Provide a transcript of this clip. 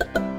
you